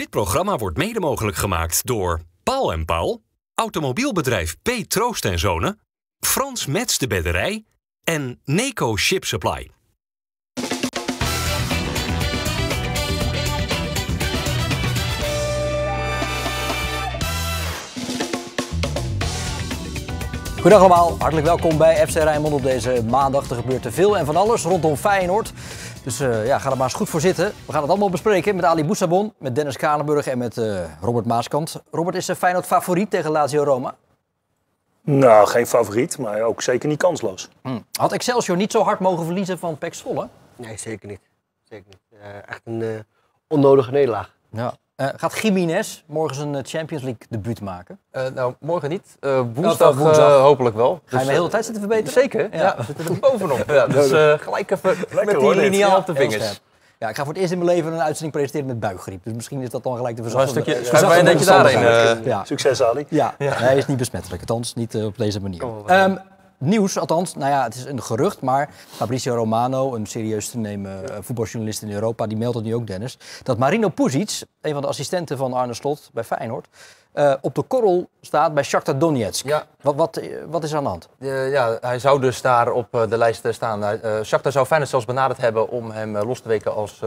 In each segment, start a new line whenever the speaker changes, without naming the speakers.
Dit programma wordt mede mogelijk gemaakt door Paul en Paul, automobielbedrijf P. Troost en Zonen, Frans Mets de Bedderij en Neco Ship Supply.
Goedendag allemaal, hartelijk welkom bij FC Rijnmond op deze maandag. Er gebeurt te veel en van alles rondom Feyenoord. Dus uh, ja, ga er maar eens goed voor zitten. We gaan het allemaal bespreken met Ali Boussabon, met Dennis Kalenburg en met uh, Robert Maaskant. Robert, is Feyenoord favoriet tegen Lazio Roma?
Nou, geen favoriet, maar ook zeker niet kansloos.
Hm. Had Excelsior niet zo hard mogen verliezen van Pek Zwolle?
Nee, zeker niet. Zeker niet. Uh, echt een onnodige nederlaag.
Ja. Uh, gaat Jiménez morgen zijn Champions League debuut maken?
Uh, nou, morgen niet. Uh, woensdag, woensdag. hopelijk wel.
Ga je dus, de hele tijd zitten verbeteren?
Zeker, ja. ja. we zitten er bovenop. ja, dus gelijk even Lekker, met die liniaal op de vingers.
Ja, ik ga voor het eerst in mijn leven een uitzending presenteren met buikgriep. Dus misschien is dat dan gelijk de verzachtende...
Een stukje, dat je daarin...
ja. Succes, Ali.
Ja, ja. hij is niet besmettelijk. Althans, niet op deze manier. Nieuws, althans, nou ja, het is een gerucht, maar Fabrizio Romano, een serieus te nemen voetbaljournalist in Europa, die meldt het nu ook, Dennis, dat Marino Puzic, een van de assistenten van Arne Slot bij Feyenoord, uh, op de korrel staat bij Shakhtar Donetsk. Ja. Wat, wat, wat is er aan de hand?
Uh, ja, hij zou dus daar op de lijst staan. Uh, Shakhtar zou Feyenoord zelfs benaderd hebben om hem los te weken als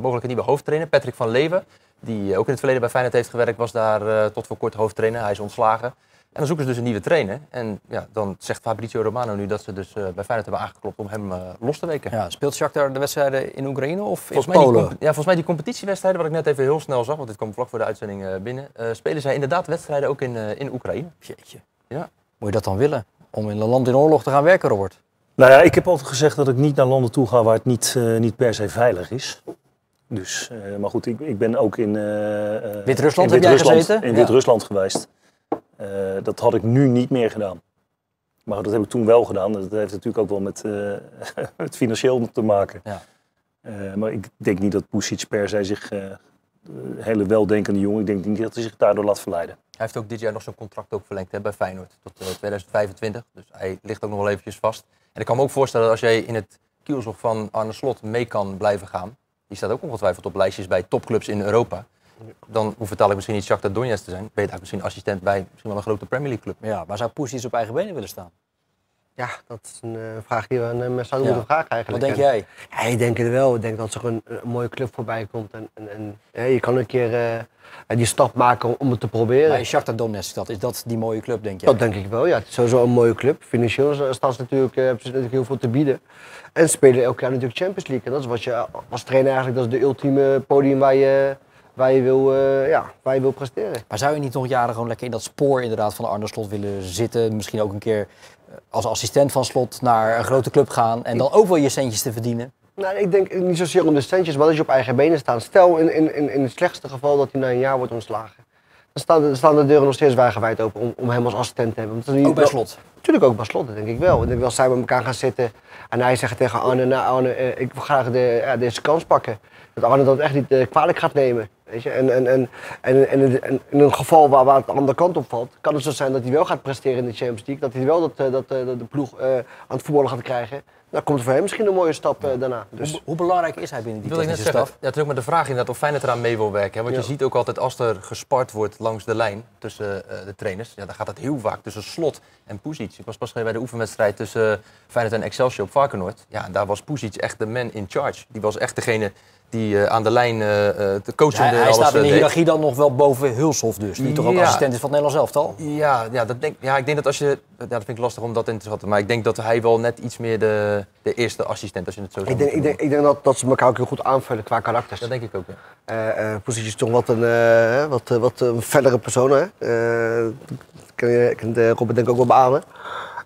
mogelijke nieuwe hoofdtrainer. Patrick van Leeuwen, die ook in het verleden bij Feyenoord heeft gewerkt, was daar tot voor kort hoofdtrainer. Hij is ontslagen. En dan zoeken ze dus een nieuwe trainer. En ja, dan zegt Fabrizio Romano nu dat ze dus uh, bij Feyenoord hebben aangeklopt om hem uh, los te weken.
Ja, speelt Shakhtar de wedstrijden in Oekraïne of
volgens
in
Polen? ja, volgens mij die competitiewedstrijden, wat ik net even heel snel zag, want dit kwam vlak voor de uitzending uh, binnen, spelen zij inderdaad wedstrijden ook in, in Oekraïne.
Jeetje. Ja. Moet je dat dan willen? Om in een land in oorlog te gaan werken, Robert?
Nou ja, ik heb altijd gezegd dat ik niet naar landen toe ga waar het niet, niet per se veilig is. Dus, maar goed, ik, ik ben ook in...
Wit-Rusland heb jij gezeten?
In Wit-Rusland geweest. Uh, dat had ik nu niet meer gedaan. Maar dat heb ik toen wel gedaan. Dat heeft natuurlijk ook wel met, uh, met financieel te maken. Ja. Uh, maar ik denk niet dat Pusic per se zich, hele weldenkende jongen, ik denk niet dat hij zich daardoor laat verleiden.
Hij heeft ook dit jaar nog zijn contract ook verlengd hè, bij Feyenoord tot 2025. Dus hij ligt ook nog wel eventjes vast. En ik kan me ook voorstellen dat als jij in het kielzog van Arne Slot mee kan blijven gaan. Die staat ook ongetwijfeld op lijstjes bij topclubs in Europa dan hoeft het misschien niet Shakhtar Donetsk te zijn. Ben je daar misschien assistent bij misschien wel een grote Premier League club.
Ja, maar zou Poes iets op eigen benen willen staan?
Ja, dat is een uh, vraag die we aan hem zouden ja. moeten vragen eigenlijk.
Wat denk jij?
Ja, ik denk het wel. Ik denk dat er een, een mooie club voorbij komt. En, en, en ja, je kan een keer uh, die stap maken om het te proberen.
Maar Shakhtar Donetsk, dat, is dat die mooie club, denk je?
Dat denk ik wel, ja. Het is sowieso een mooie club. Financieel staan ze natuurlijk, uh, hebben ze natuurlijk heel veel te bieden. En spelen elk jaar natuurlijk Champions League. En dat is wat je als trainer eigenlijk, dat is de ultieme podium waar je waar je wil, uh, ja, waar je wil presteren.
Maar zou je niet nog jaren gewoon lekker in dat spoor inderdaad van Arne Slot willen zitten? Misschien ook een keer eh, als assistent van Slot naar een grote club gaan en dan ook wel je centjes te verdienen?
Nou, ik denk niet zozeer om de centjes, maar als je op eigen benen staat. Stel in, in, in het slechtste geval dat hij na een jaar wordt ontslagen. Dan staan de, staan de deuren nog steeds wagenwijd open om, om hem als assistent te hebben.
Ook bij Slot?
Natuurlijk ook bij Slot, dat denk ik wel. Ik denk wel, zij met elkaar gaan zitten en hij zegt tegen Arne, nou Arne, eh, ik wil graag de, ja, deze kans pakken. Dat Arne dat echt niet kwalijk gaat nemen. Weet je? En, en, en, en, en, in een geval waar, waar het de andere kant op valt, kan het zo zijn dat hij wel gaat presteren in de Champions League. Dat hij wel dat, eh, dat, eh, dat de ploeg uh, aan het voetballen gaat krijgen. Dan komt er voor hem misschien een mooie stap uh, daarna.
Dus. Hoe, hoe, belangrijk is hij binnen die Wil technische staf?
Ja, het is ook maar de vraag inderdaad of Feyenoord eraan mee wil werken. Hè? Want je ziet ook altijd als er gespart wordt langs de lijn tussen uh, de trainers. Ja, dan gaat dat heel vaak tussen Slot en Pusic. Ik was pas bij de oefenwedstrijd tussen Feyenoord en Excelsior op Varkenoord. Ja, en daar was Pusic echt de man in charge. Die was echt degene die uh, aan de lijn uh, te coachen.
Ja, hij staat in de hiërarchie dan nog wel boven Hulshof dus, die ja. toch ook assistent is van het Nederlands elftal?
Ja, ja, dat denk, ja, ik denk dat als je... Ja, dat vind ik lastig om dat in te schatten. Maar ik denk dat hij wel net iets meer de, de eerste assistent, als je het zo
zegt. Ik denk, ik denk, ik denk dat, dat ze elkaar ook heel goed aanvullen qua karakters.
Dat denk ik ook,
ja. Uh, Positie is toch wat een, wat, wat een fellere persoon, hè. kan je, kan Robert denk ik ook wel beamen.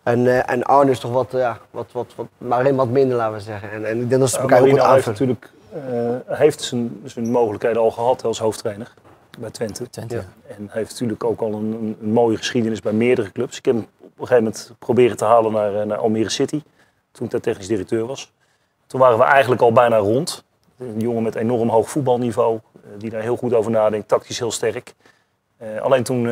En, en Arne is toch wat, ja, wat, wat, wat, maar alleen wat minder, laten we zeggen. En, en ik denk dat ze elkaar heel goed aanvullen.
Uh, heeft zijn, zijn mogelijkheden al gehad als hoofdtrainer bij Twente. Twente. Ja. En heeft natuurlijk ook al een, een, mooie geschiedenis bij meerdere clubs. Ik heb hem op een gegeven moment proberen te halen naar, eh, naar Almere City, toen ik daar technisch directeur was. Toen waren we eigenlijk al bijna rond. Een jongen met enorm hoog voetbalniveau, uh, die daar heel goed over nadenkt, tactisch heel sterk. alleen toen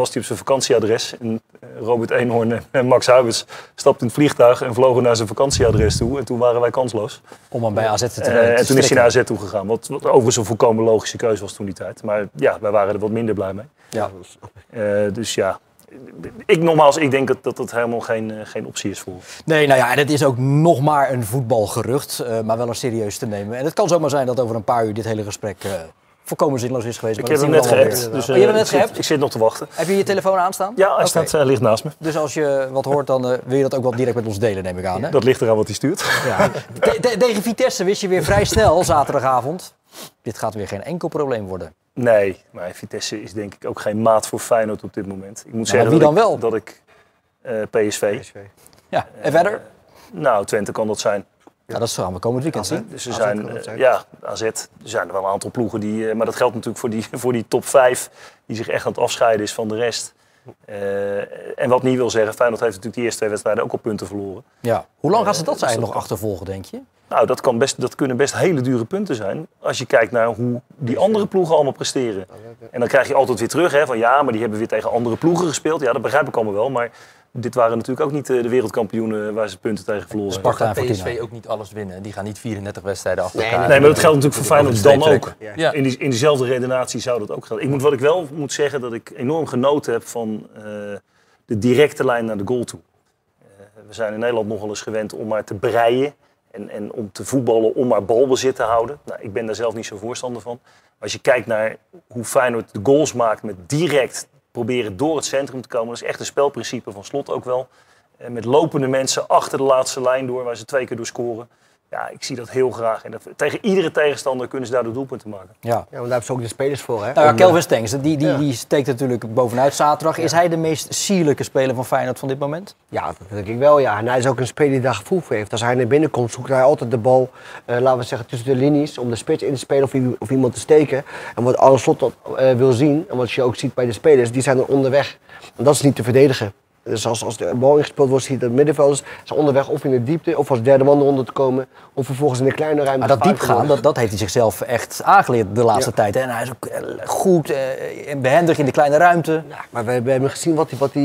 was hij op zijn vakantieadres. En eh, Robert Eenhoorn en Max Huibers stapten in het vliegtuig en vlogen naar zijn vakantieadres toe. En toen waren wij kansloos.
Om hem bij AZ te, te
Eh, en toen is hij naar AZ toe gegaan. Wat, wat overigens een volkomen logische keuze was toen die tijd. Maar ja, wij waren er wat minder blij mee.
Ja.
Eh, dus ja, ik nogmaals, ik denk dat dat, dat helemaal geen, geen optie is voor.
Nee, nou ja, en het is ook nog maar een voetbalgerucht, maar wel een serieus te nemen. En het kan zomaar zijn dat over een paar uur dit hele gesprek volkomen zinloos is geweest.
Ik
maar
heb hem net geappt.
alweer.
Dus,
Oh, je hebt hem
eh,
net
ik, zit,
geappt?
ik zit nog te wachten.
Heb je je telefoon aanstaan?
Ja, hij, staat, hij ligt naast me.
Dus als je wat hoort, dan eh, wil je dat ook wel direct met ons delen, neem ik aan. Hè?
Dat ligt eraan wat hij stuurt.
Ja. Te- te- tegen Vitesse wist je weer vrij snel zaterdagavond. Dit gaat weer geen enkel probleem worden.
Nee, maar Vitesse is denk ik ook geen maat voor Feyenoord op dit moment. Ik moet zeggen
wie
dat
dan
ik,
wel?
dat ik eh, PSV.
PSV.
Ja, en verder?
Nou, Twente kan dat zijn.
Ja, dat gaan we komend weekend zien.
Dus er zijn, eh,
zijn.
ja, AZ. Er zijn er wel een aantal ploegen die, eh, maar dat geldt natuurlijk voor die, voor die top 5 die zich echt aan het afscheiden is van de rest. Eh, en wat niet wil zeggen, Feyenoord heeft natuurlijk die eerste twee wedstrijden ook al punten verloren.
Ja. Hoe lang gaan ze dat
dus
eigenlijk
dat
nog achtervolgen, denk je?
Nou, dat, kan best, dat kunnen best hele dure punten zijn. Als je kijkt naar hoe die andere ploegen allemaal presteren. En dan krijg je altijd weer terug hè, van ja, maar die hebben weer tegen andere ploegen gespeeld. Ja, dat begrijp ik allemaal wel. Maar dit waren natuurlijk ook niet eh, de wereldkampioenen waar ze punten tegen verloren hebben.
Sparta en
gaat PSV ook niet alles winnen. Die gaan niet 34 wedstrijden achter
Nee,
elkaar.
Nee, maar dat geldt natuurlijk voor Feyenoord dan ook.
Ja.
In, die, in diezelfde redenatie zou dat ook gelden. Ik moet, wat ik wel moet zeggen, dat ik enorm genoten heb van eh, de directe lijn naar de goal toe. Eh, we zijn in Nederland nogal eens gewend om maar te breien. En, en om te voetballen om maar balbezit te houden. Nou, ik ben daar zelf niet zo voorstander van. Maar als je kijkt naar hoe Feyenoord de goals maakt met direct proberen door het centrum te komen. Dat is echt een spelprincipe van slot ook wel. En met lopende mensen achter de laatste lijn door, waar ze twee keer door scoren. Ja, ik zie dat heel graag. En dat, tegen iedere tegenstander kunnen ze daar de doelpunten maken.
Ja.
Ja, want daar hebben ze ook de spelers voor. Hè?
Nou ja, Kelvin Stengs, die, die,
Ja.
die steekt natuurlijk bovenuit zaterdag. Is hij de meest sierlijke speler van Feyenoord van dit moment?
Ja, dat denk ik wel. Ja. En hij is ook een speler die daar gevoel voor heeft. Als hij naar binnen komt, zoekt hij altijd de bal, eh, laten we zeggen, tussen de linies. Om de spits in te spelen of, of iemand te steken. En wat Arne Slot dat, eh, wil zien, en wat je ook ziet bij de spelers, die zijn er onderweg. En dat is niet te verdedigen. Dus als, als de bal ingespeeld wordt, zie je dat middenvelders zijn onderweg of in de diepte of als derde man eronder te komen. Of vervolgens in de kleine ruimte.
Maar dat
gevaarlijk te
diepgaan,
worden.
dat, dat heeft hij zichzelf echt aangeleerd de laatste
Ja.
tijd. En hij is ook eh, goed eh, en behendig in de kleine ruimte.
Ja, maar we, we hebben gezien wat hij, wat hij,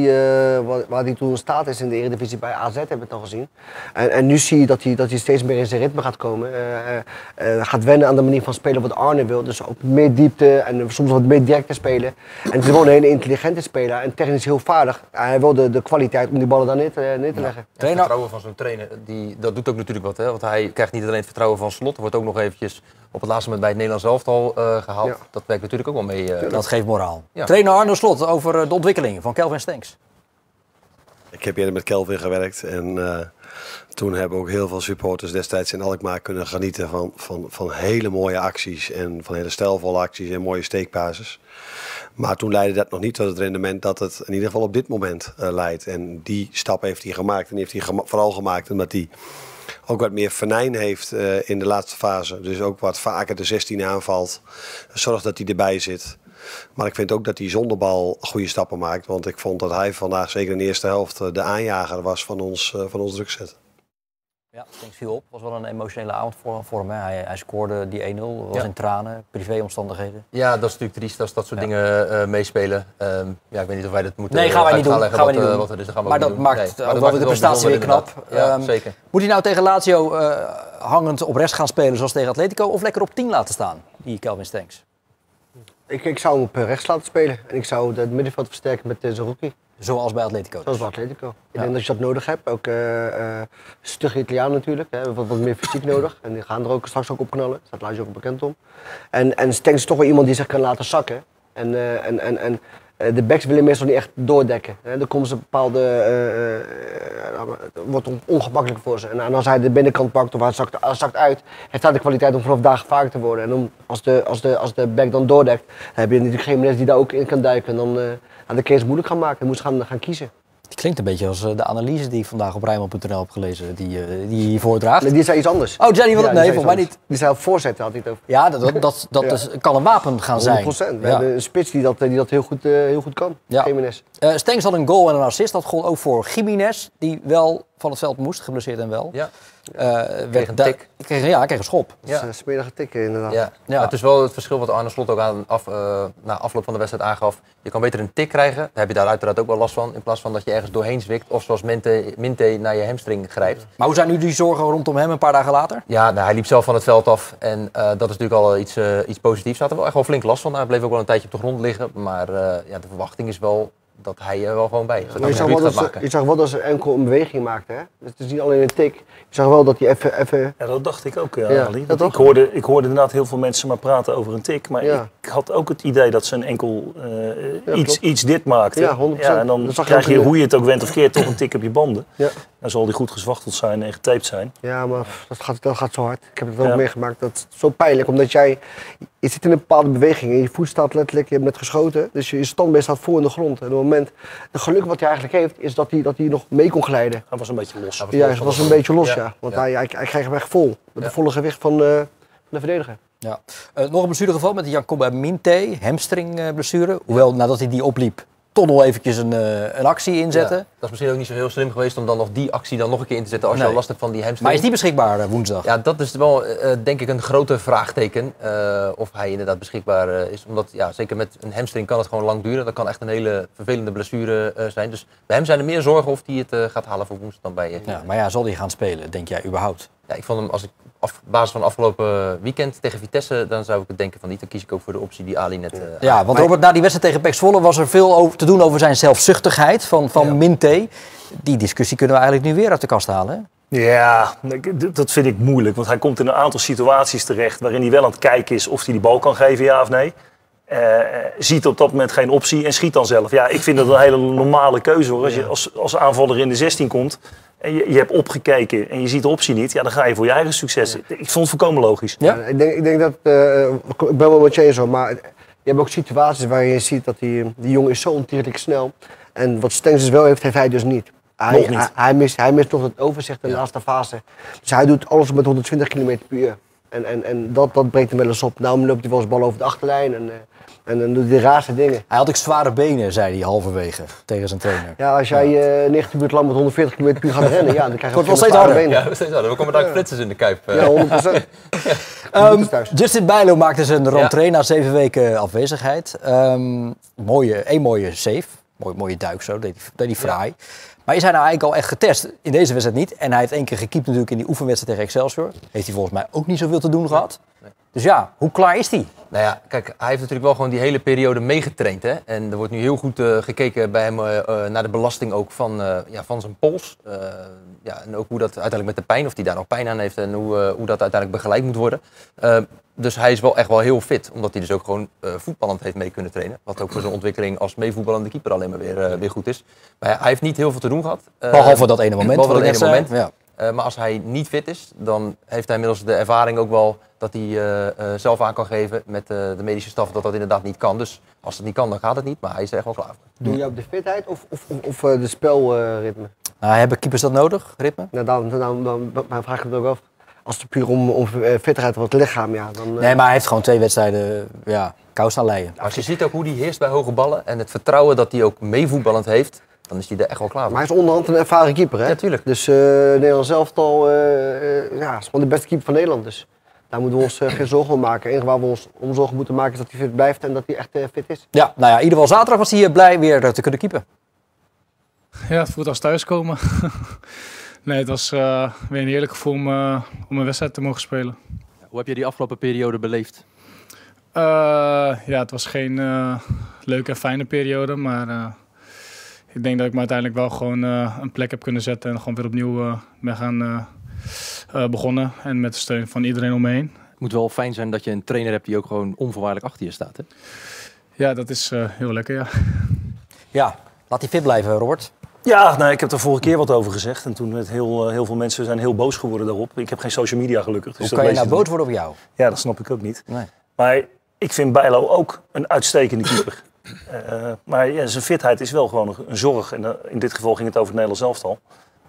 eh, wat- waar hij toen in staat is in de Eredivisie bij AZ, hebben we het al gezien. En, en nu zie je dat hij, dat hij steeds meer in zijn ritme gaat komen. eh, eh, eh, gaat wennen aan de manier van spelen wat Arne wil. Dus ook meer diepte en soms wat meer direct te spelen. En het is gewoon een hele intelligente speler en technisch heel vaardig. Hij wel de, de kwaliteit om die ballen daar neer te, neer te leggen.
Het
Trainer-
vertrouwen van zo'n trainer, die, dat doet ook natuurlijk wat. Hè? Want hij krijgt niet alleen het vertrouwen van Slot, wordt ook nog eventjes op het laatste moment bij het Nederlands elftal eh, gehaald.
Ja.
Dat werkt natuurlijk ook wel mee. eh,
Dat geeft moraal.
Ja.
Trainer Arno Slot over eh, de ontwikkeling van Kelvin Stenks.
Ik heb eerder met Kelvin gewerkt en eh, toen hebben ook heel veel supporters destijds in Alkmaar kunnen genieten van, van, van hele mooie acties en van hele stijlvolle acties en mooie steekbasis. Maar toen leidde dat nog niet tot het rendement dat het in ieder geval op dit moment eh, leidt. En die stap heeft hij gemaakt en heeft hij vooral gemaakt omdat hij ook wat meer venijn heeft eh, in de laatste fase. Dus ook wat vaker de 16 aanvalt. Zorgt dat hij erbij zit. Maar ik vind ook dat hij zonder bal goede stappen maakt. Want ik vond dat hij vandaag zeker in de eerste helft eh, de aanjager was van ons, eh, van ons drukzetten.
Ja, Stenks viel op. was wel een emotionele avond voor, voor hem. hè. Hij, hij scoorde die 1-0, was
Ja.
in tranen, privéomstandigheden.
Ja, dat is natuurlijk triest als dat soort
Ja.
dingen eh, meespelen. Ehm, ja, ik weet niet of wij dat moeten
Nee, gaan wij
uit
niet doen.
leggen
Gaan wij
wat,
niet
eh,
doen.
wat er is. Gaan we
Maar dat
niet
maakt
doen.
ook
dat maakt
de prestatie weer knap.
Ja,
Ehm,
zeker.
Moet hij nou tegen Lazio eh, hangend op rechts gaan spelen zoals tegen Atletico of lekker op 10 laten staan, die Kelvin Stenks?
Ik, ik zou hem op eh, rechts laten spelen. En ik zou het middenveld versterken met uh, Zerouki.
Zoals bij Atletico.
Zoals bij Atletico. Ik
Ja.
denk dat je dat nodig hebt. Ook uh, stug Italiaan natuurlijk. Hè. Wat, wat meer fysiek nodig. En die gaan er ook straks ook op knallen. Daar staat Lazio ook bekend om. En, en Stenks is toch wel iemand die zich kan laten zakken. En, uh, en, en, en de backs willen meestal niet echt doordekken. Hè. Er komt een bepaalde. Uh, wordt ongemakkelijk voor ze. En, als hij de binnenkant pakt of hij zakt, zakt uit, heeft hij de kwaliteit om vanaf daar gevaarlijk te worden. En als, de, als, de, als de back dan doordekt, heb je natuurlijk geen mensen die daar ook in kan duiken. En dan aan de case moeilijk gaan maken. Dan moet gaan, gaan kiezen.
Het klinkt een beetje als uh, de analyse die ik vandaag op Rijnmond.nl heb gelezen, die, uh, die je voordraagt.
Nee, die zei iets anders.
Oh, Jenny, wat? Ja, nee, volgens mij niet.
Die zei op voorzet had hij het over.
Ja, dat, dat, dat, dat ja. is, kan een wapen gaan
100%.
zijn.
100%. We ja. hebben een spits die dat, die dat heel, goed, uh, heel goed kan.
Ja.
Jiménez.
Eh Stengs had een goal en een assist. Dat gold ook voor Jiménez, die wel van het veld moest, geblesseerd en wel.
Ja.
Eh, werd
een tik.
Kreeg, ja, hij kreeg een schop.
Ja.
een smerige tikken inderdaad.
Ja.
Ja.
Het is wel het verschil wat Arne Slot ook aan af, eh, na afloop van de wedstrijd aangaf. Je kan beter een tik krijgen, daar heb je daar uiteraard ook wel last van. In plaats van dat je ergens doorheen zwikt of zoals Minte, Minte naar je hamstring grijpt.
Maar hoe zijn nu die zorgen rondom hem een paar dagen later?
Ja, nou, hij liep zelf van het veld af en eh, dat is natuurlijk al iets, eh, iets positiefs. Hij had er wel echt wel flink last van. Hij bleef ook wel een tijdje op de grond liggen. Maar eh, ja, de verwachting is wel dat hij er wel gewoon bij is. Dat
Maar je, zag wel dat ze,
maken.
je zag wel dat ze enkel een beweging maakte. Hè? Dus het is niet alleen een tik. Je zag wel dat hij even... even
Ja, dat dacht ik ook, ja,
Ja,
Ali.
dat
ik, hoorde, ik hoorde inderdaad heel veel mensen maar praten over een tik. Maar
Ja.
ik had ook het idee dat ze een enkel eh,
Ja,
iets,
klopt.
iets dit maakte.
Ja, 100%.
en dan krijg je, hoe je het ook went of keert, toch een tik op je banden. Dan zal die goed gezwachteld zijn en getaped zijn.
ja, maar dat gaat, dat gaat zo hard. Ik heb het ook
Ja.
meegemaakt. Dat is zo pijnlijk. Omdat jij... Je zit in een bepaalde beweging. En je voet staat letterlijk... Je hebt net geschoten. Dus je, je standbeen staat voor in de grond. En op het moment... Het geluk wat hij eigenlijk heeft... Is dat hij, dat hij nog mee kon glijden.
Hij was een beetje los.
Hij was
Ja,
van
was een beetje los,
Ja.
ja. Want
Ja.
Hij, hij, hij kreeg hem echt vol. Met
Ja.
het volle gewicht van, eh, van de verdediger.
Ja. Eh, nog een blessuregeval met Jacoba Minte, hamstringblessure. Hoewel nadat hij die opliep, nog eventjes een, eh, een actie inzetten.
Ja, dat is misschien ook niet zo heel slim geweest om dan nog die actie dan nog een keer in te zetten als je al last hebt van die hamstring.
Maar is die beschikbaar eh, woensdag?
Ja, dat is wel eh, denk ik een grote vraagteken. of hij inderdaad beschikbaar is. Omdat ja, zeker met een hamstring kan het gewoon lang duren. Dat kan echt een hele vervelende blessure zijn. Dus bij hem zijn er meer zorgen of hij het gaat halen voor woensdag dan bij je.
Ja, maar ja, zal die gaan spelen, denk jij überhaupt?
Ja, ik vond hem, als ik op basis van afgelopen weekend tegen Vitesse, dan zou ik het denken van niet. Dan kies ik ook voor de optie die Ali net eh
Ja, want Robert, na die wedstrijd tegen PEC Zwolle was er veel over, te doen over zijn zelfzuchtigheid van, van
Ja.
Minte. Die discussie kunnen we eigenlijk nu weer uit de kast halen. hè?
Ja, dat vind ik moeilijk. Want hij komt in een aantal situaties terecht waarin hij wel aan het kijken is of hij die bal kan geven, ja of nee. Eh, ziet op dat moment geen optie en schiet dan zelf. Ja, ik vind dat een hele normale keuze hoor. Als je als, als aanvaller in de 16 komt en je, je hebt opgekeken en je ziet de optie niet, ja, dan ga je voor je eigen succes. Ik vond het volkomen logisch.
Ja?
Ja, ik, denk, ik denk dat, eh, ik ben wel met je eens hoor, maar je hebt ook situaties waarin je ziet dat die, die jongen is zo ontiegelijk snel. En wat Stengs dus wel heeft, heeft hij dus niet. Hij,
niet.
Hij, hij mist, hij mist nog het overzicht in de laatste fase. Dus hij doet alles met 120 km per uur. En, en, en dat, dat breekt hem wel eens op. Nou loopt hij wel eens bal over de achterlijn en, eh, en dan doet hij de raarste dingen.
Hij had ook zware benen, zei hij halverwege tegen zijn trainer.
Ja, als jij eh 19 minuten lang met 140 km per uur gaat rennen, ja, dan krijg je
wel steeds
zware
harder.
benen.
Ja, steeds harder. We komen daar flitsers in de kuip. eh.
Ja, 100 procent.
Ehm. Justin Bijlo maakte zijn
Ja.
rentree na zeven weken afwezigheid. Ehm, mooie, een mooie save. Mooi, mooie duik zo, deed hij, deed hij fraai. Maar is hij nou eigenlijk al echt getest? In deze wedstrijd niet. En hij heeft één keer gekiept natuurlijk in die oefenwedstrijd tegen Excelsior. Heeft hij volgens mij ook niet zoveel te doen gehad. Dus ja, hoe klaar is hij?
Nou ja, kijk, hij heeft natuurlijk wel gewoon die hele periode meegetraind. Hè? En er wordt nu heel goed eh, gekeken bij hem eh, eh, naar de belasting ook van, ja, van zijn pols. Ja, en ook hoe dat uiteindelijk met de pijn, of hij daar nog pijn aan heeft en hoe, hoe dat uiteindelijk begeleid moet worden. Dus hij is wel echt wel heel fit, omdat hij dus ook gewoon voetballend heeft mee kunnen trainen. Wat ook voor zijn ontwikkeling als meevoetballende keeper alleen maar weer, weer goed is. Maar ja, hij heeft niet heel veel te doen gehad. Eh,
Behalve dat ene moment.
behalve dat ene moment.
Ja.
Eh, maar als hij niet fit is, dan heeft hij inmiddels de ervaring ook wel dat hij eh, eh, zelf aan kan geven met eh, de medische staf dat dat inderdaad niet kan. Dus als het niet kan, dan gaat het niet. Maar hij is er echt wel klaar voor.
Doe je op de fitheid of, of, of, of eh, de spelritme?
Nou, hebben keepers dat nodig, ritme?
Nou, dan, dan, dan, dan vraag ik het ook af. Als het puur om, om fitheid van het lichaam, ja. Dan,
Nee, maar hij heeft gewoon twee wedstrijden ja, kous aan leien.
Als je ziet ook hoe hij heerst bij hoge ballen en het vertrouwen dat hij ook meevoetballend heeft, dan is hij er echt wel klaar
Maar hij is onderhand een ervaren keeper, hè?
Ja, tuurlijk.
Dus eh Nederland zelf al, eh, eh, ja, is gewoon de beste keeper van Nederland. Dus daar moeten we ons geen zorgen om maken. Het enige waar we ons om zorgen moeten maken is dat hij fit blijft en dat hij echt fit is.
Ja, nou ja, in ieder geval zaterdag was hij blij weer te kunnen keepen.
Ja, het voelt als thuiskomen. nee, het was eh, weer een heerlijk gevoel om, eh, om een wedstrijd te mogen spelen.
Hoe heb je die afgelopen periode beleefd?
Eh, ja, het was geen eh, leuke en fijne periode, maar eh, ik denk dat ik me uiteindelijk wel gewoon eh, een plek heb kunnen zetten en gewoon weer opnieuw eh, ben gaan eh, eh, begonnen. En met de steun van iedereen om me heen.
Het moet wel fijn zijn dat je een trainer hebt die ook gewoon onvoorwaardelijk achter je staat. Hè?
Ja, dat is eh, heel lekker, ja.
Ja, laat hij fit blijven, Robert.
Ja, nou, ik heb er vorige keer wat over gezegd. En toen werd heel, heel veel mensen zijn heel boos geworden daarop. Ik heb geen social media gelukkig. Dus
Hoe
dat
kan je nou boos worden op jou?
Ja, dat snap ik ook niet.
Nee.
Maar ik vind Bijlo ook een uitstekende keeper. Eh, maar ja, zijn fitheid is wel gewoon een, zorg. En eh, in dit geval ging het over het Nederlands elftal.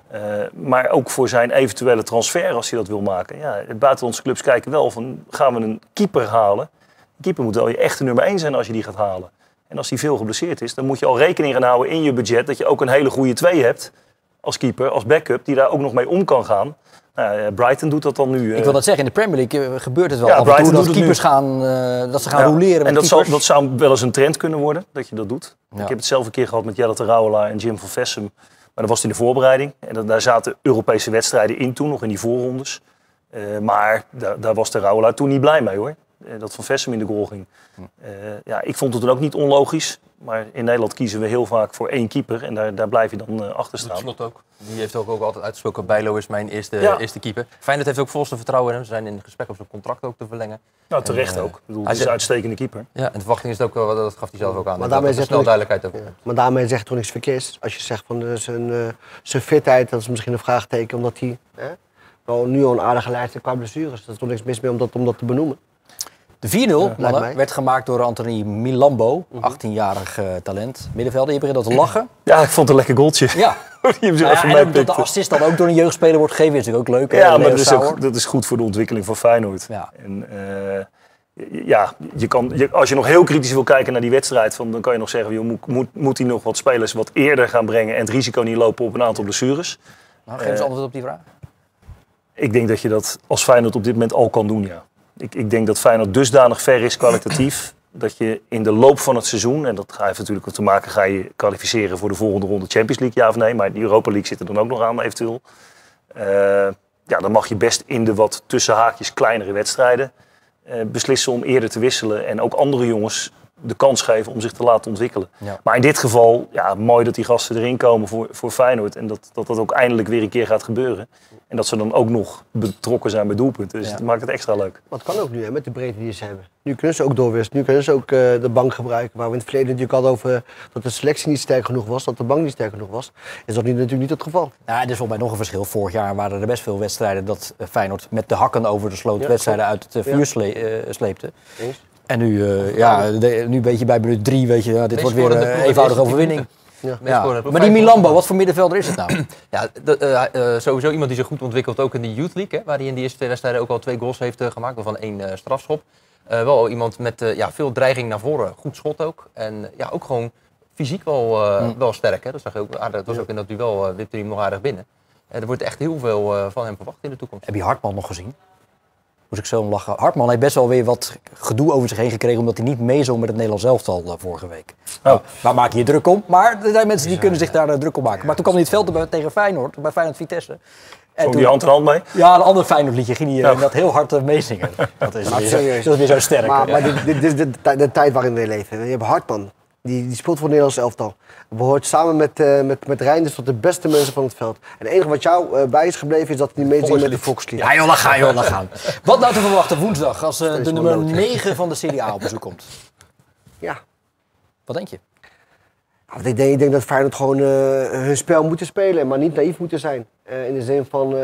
Eh, maar ook voor zijn eventuele transfer als hij dat wil maken. Ja, buitenlandse clubs kijken wel van, gaan we een keeper halen? Een keeper moet wel je echte nummer 1 zijn als je die gaat halen. En als die veel geblesseerd is, dan moet je al rekening gaan houden in je budget dat je ook een hele goede twee hebt als keeper, als backup, die daar ook nog mee om kan gaan. Nou, Brighton doet dat dan nu.
Ik
eh,
wil dat zeggen, in de Premier League eh, gebeurt het wel
Ja,
af en toe dat keepers gaan, eh, dat ze gaan
Ja,
roleren met
En dat zou, dat zou wel eens een trend kunnen worden, dat je dat doet.
Ja.
Ik heb het zelf een keer gehad met Jelle Terouwela en Jim van Vessem. Maar dat was in de voorbereiding. En dat, daar zaten Europese wedstrijden in toen, nog in die voorrondes. Maar daar, daar was Terouwela toen niet blij mee hoor. Eh, dat Van Vessem in de goal ging.
Hm.
Eh, ja, ik vond het dan ook niet onlogisch. Maar in Nederland kiezen we heel vaak voor één keeper. En daar, daar blijf je dan eh, achter staan.
Slot ook. Die heeft ook, ook altijd uitgesproken. Bijlo is mijn eerste,
Ja.
eerste keeper. Feyenoord heeft ook volste vertrouwen in hem. Ze zijn in gesprek om zijn contract ook te verlengen.
Nou, terecht
En,
ook. Ik bedoel,
hij
het is een uitstekende keeper.
Ja, en de verwachting is het ook, wel, dat gaf hij zelf ook aan.
Maar
dat
daarmee zegt
snel
ook-. Ja. Maar daarmee zegt toch niks verkeers. Als je zegt van zijn, eh, zijn fitheid, dat is misschien een vraagteken, omdat hij hè, wel nu al een aardige lijst heeft qua blessures. Er is toch niks mis mee om dat, om dat te benoemen.
De 4-0
lijkt
mannen,
mij.
werd gemaakt door Anthony Milambo, 18-jarig eh, talent. Middenvelder, je begint dat te lachen.
Ja, ik vond het een lekker goaltje.
Ja.
Die hem zo
Nou ja, en dat de assist dan ook door een jeugdspeler wordt gegeven, is natuurlijk ook leuk.
Ja, maar dat is, ook, dat is goed voor de ontwikkeling van Feyenoord.
Ja.
En, eh, ja, je kan, je, als je nog heel kritisch wil kijken naar die wedstrijd, van, dan kan je nog zeggen, joh, moet, moet, moet hij nog wat spelers wat eerder gaan brengen en het risico niet lopen op een aantal blessures.
Nou, geef eens
Eh,
antwoord op die vraag.
Ik denk dat je dat als Feyenoord op dit moment al kan doen, ja. Ik, ik denk dat Feyenoord dusdanig ver is kwalitatief, dat je in de loop van het seizoen, en dat ga heeft natuurlijk te maken, ga je kwalificeren voor de volgende ronde Champions League, ja of nee, maar die Europa League zit er dan ook nog aan eventueel. Eh, ja, dan mag je best in de wat tussen haakjes kleinere wedstrijden eh, beslissen om eerder te wisselen. En ook andere jongens de kans geven om zich te laten ontwikkelen.
Ja.
Maar in dit geval, ja, mooi dat die gasten erin komen voor, voor Feyenoord. En dat, dat dat ook eindelijk weer een keer gaat gebeuren. En dat ze dan ook nog betrokken zijn bij doelpunten. Dus
Ja.
dat maakt het extra leuk.
Maar het kan ook nu, hè, met de breedte die ze hebben. Nu kunnen ze ook doorwisselen. Nu kunnen ze ook eh, de bank gebruiken. Waar we in het verleden natuurlijk hadden over dat de selectie niet sterk genoeg was. Dat de bank niet sterk genoeg was. Is dat nu natuurlijk niet het geval.
Nou, er is volgens mij nog een verschil. Vorig jaar waren er best veel wedstrijden dat eh, Feyenoord met de hakken over de sloot
Ja,
wedstrijden uit het eh,
Ja.
vuur sle- eh, sleepte.
Eens.
En nu, eh, ja, de- nu weet je bij minuut drie, weet je, dit wordt weer een
de
eenvoudige overwinning.
Ja.
Maar die Milambo, wat voor middenvelder is het nou?
Ja, de- eh, eh, sowieso iemand die zich goed ontwikkelt, ook in de Youth League. Hè, waar hij in die eerste twee wedstrijden ook al twee goals heeft eh, gemaakt, waarvan één eh, strafschop. Eh, wel iemand met eh, ja, veel dreiging naar voren, goed schot ook. En eh, ja, ook gewoon fysiek wel, eh,
Mm.
wel sterk. Hè. Dat, zag je ook, aardig, dat was ook in dat duel, uh, wipte hij hem nog aardig binnen. Eh, er wordt echt heel veel eh, van hem verwacht in de toekomst.
Heb je Hartman nog gezien? Moest ik zo om lachen. Hartman heeft best wel weer wat gedoe over zich heen gekregen... omdat hij niet meezong met het Nederlands elftal eh, vorige week. Nou, waar maak je je druk om? Maar er zijn mensen die kunnen zich daar eh, druk om maken. Maar toen kwam hij het veld tegen Feyenoord, bij Feyenoord Vitesse. En toen-
die hand in hand mee?
Ja, een ander Feyenoord liedje ging hij eh, dat heel hard eh, meezingen. Dat is,
Maar
weer zo,
serieus.
dat is weer zo sterk.
Maar,
Ja.
maar dit, dit, dit is de, de tijd waarin we leven. Je hebt Hartman. Die, die speelt voor het Nederlands elftal. Behoort samen met, eh met, met Reinders tot de beste mensen van het veld. En het enige wat jou eh, bij is gebleven is dat hij niet meezingt met de Volkslied.
Ja joh, dan gaan joh, dan gaan. Wat nou te verwachten woensdag als eh, de nummer
nood.
9 van de Serie A op bezoek komt?
Ja.
Wat denk je?
Ik, denk, ik denk dat Feyenoord gewoon hun spel moeten spelen, maar niet naïef moeten zijn. In de zin van,